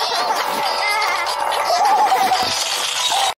Thank you.